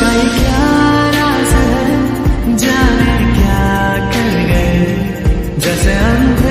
क्या राज जाने क्या कर गए? जैसे अंधे